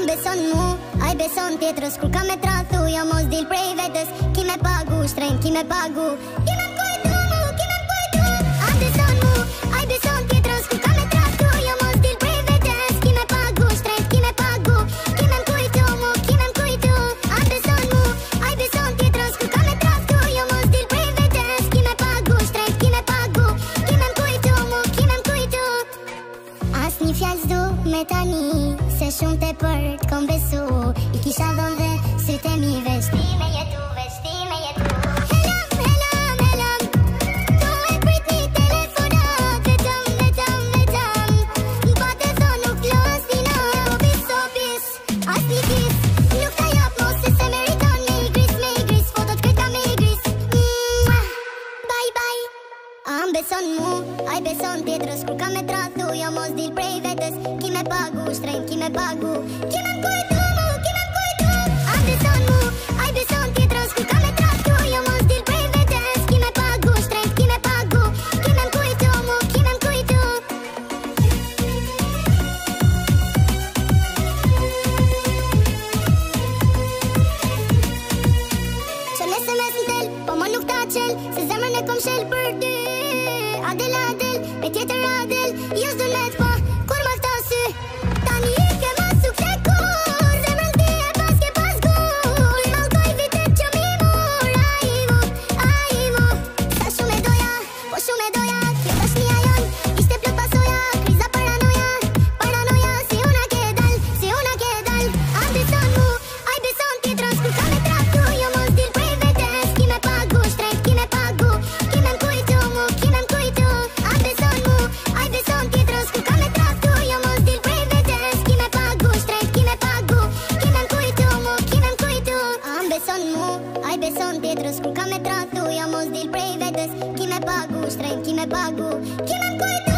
kam beson mu Aj beson tjetrës Kur kam e trathu Jo mos dil prej vetës Ki me pagu shtrejn Ki me Ki me pagu tani Se shumë të për të kom besu I kisha dhëmë dhe Sytë e mi vesh me jetu kanë mu Aj beson tjetërës, kur kam e trathu Jo mos dil prej vetës, ki me pagu Shtrejnë, ki me pagu Ki me më kujtu mu, ki me më kujtu Aj beson mu, aj beson tjetërës, kur kam e trathu Jo mos dil prej vetës, ki me pagu Shtrejnë, ki me pagu Ki me më kujtu mu, ki me më kujtu Qëllë SMS në tel, po më nuk ta qëllë Se zemër në kom shëllë për dy adel, adel, me tjetër adel Jos du po, kur më këta sy Tani i ke më su kur Zemrë ndi e pas ke pas gur Ma lkoj vitet që mi mur A i mu, a i mu Sa shumë e doja, po shumë e doja Kjo tash një A i beson tjetërës, ku ka me trazu Ja mos dil prej vetës, ki me pagu Shtrejnë, ki me pagu, ki me mkojtë